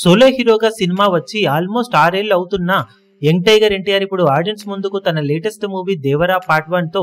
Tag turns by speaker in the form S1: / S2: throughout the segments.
S1: Solo హీరోగా cinema వచ్చి almost ఆరేళ్ళు అవుతున్నా యంగ్ టైగర్ ఎన్టీఆర్ ఇప్పుడు ఆడియన్స్ ముందుకు తన లేటెస్ట్ మూవీ దేవరా పార్ట్ వన్తో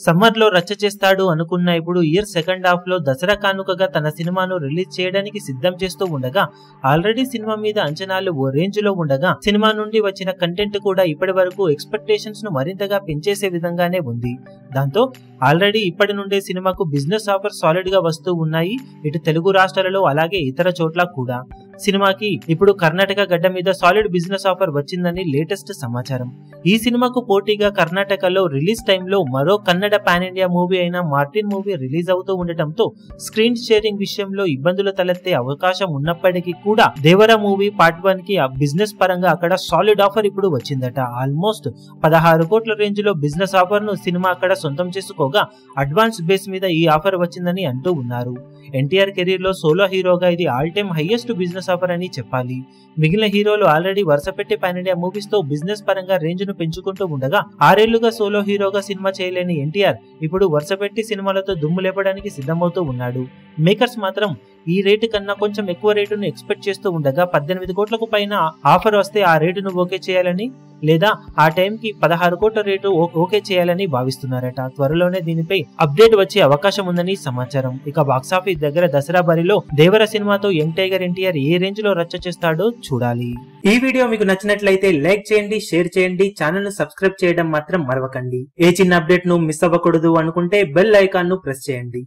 S1: సమ్మర్లో రచ్చ చేస్తాడు అనుకున్న ఇప్పుడు ఇయర్ సెకండ్ హాఫ్లో దసరా కానుకగా తన సినిమాను రిలీజ్ చేయడానికి సిద్ధం చేస్తూ ఉండగా ఆల్రెడీ సినిమా మీద అంచనాలు ఓ రేంజ్లో ఉండగా సినిమా నుండి వచ్చిన కంటెంట్ కూడా ఇప్పటి వరకు ఎక్స్పెక్టేషన్స్ను మరింతగా పెంచేసే విధంగానే ఉంది. దాంతో ఆల్రెడీ ఇప్పటి నుండే సినిమాకు బిజినెస్ ఆఫర్ సాలిడ్గా వస్తూ ఉన్నాయి ఇటు తెలుగు రాష్ట్రాలలో అలాగే ఇతర చోట్ల కూడా. సినిమాకి ఇప్పుడు కర్ణాటక గడ్డ మీద సాలిడ్ బిజినెస్ ఆఫర్ వచ్చిందని లేటెస్ట్ సమాచారం. ఈ సినిమాకు పోటీగా కర్ణాటకలో రిలీజ్ టైంలో మరో కన్నడ పాన్ ఇండియా మూవీ అయిన మార్టిన్ మూవీ రిలీజ్ అవుతూ ఉండటంతో స్క్రీన్ షేరింగ్ విషయంలో ఇబ్బందులు తలెత్తే అవకాశం ఉన్నప్పటికీ కూడా దేవరా మూవీ పార్ట్ వన్కి ఆ బిజినెస్ పరంగా అక్కడ సాలిడ్ ఆఫర్ ఇప్పుడు వచ్చిందట. ఆల్మోస్ట్ పదహారు కోట్ల రేంజ్లో బిజినెస్ ఆఫర్ను సినిమా అక్కడ సొంతం చేసుకోగా అడ్వాన్స్ బేస్ మీద ఈ ఆఫర్ వచ్చిందని అంటూ ఉన్నారు. ఎన్టీఆర్ కెరీర్లో సోలో హీరోగా ఇది all time highest business offer అని చెప్పాలి. మిగిలిన హీరోలు ఆల్రెడీ వరుస పెట్టి పాన్ ఇండియా మూవీస్తో బిజినెస్ పరంగా రేంజ్ను పెంచుకుంటూ ఉండగా ఆరేళ్ళుగా సోలో హీరోగా సినిమా చేయలేని ఎన్టీఆర్ ఇప్పుడు వరుస పెట్టి సినిమాలతో దుమ్ము లేపడానికి సిద్ధమవుతూ ఉన్నాడు. మేకర్స్ మాత్రం ఈ రేటు కన్నా కొంచెం ఎక్కువ రేటును ఎక్స్పెక్ట్ చేస్తూ ఉండగా పద్దెనిమిది కోట్లకు పైన ఆఫర్ వస్తే ఆ రేటును ఓకే చేయాలని లేదా ఆ టైంకి పదహారు కోట్ల రేటు ఓకే చేయాలని భావిస్తున్నారట. త్వరలోనే దీనిపై అప్డేట్ వచ్చే అవకాశం ఉందని సమాచారం. ఇక బాక్సాఫీస్ దగ్గర దసరా బరిలో దేవర సినిమాతో యంగ్ టైగర్ ఎన్టీఆర్ ఏ రేంజ్లో రచ్చ చేస్తాడో చూడాలి. ఈ వీడియో మీకు నచ్చినట్లయితే లైక్ చేయండి షేర్ చేయండి ఛానల్ను సబ్స్క్రైబ్ చేయడం మాత్రం మరవకండి. ఏ చిన్న అప్డేట్ను మిస్ అవ్వకూడదు అనుకుంటే బెల్ ఐకాన్ను ప్రెస్ చేయండి.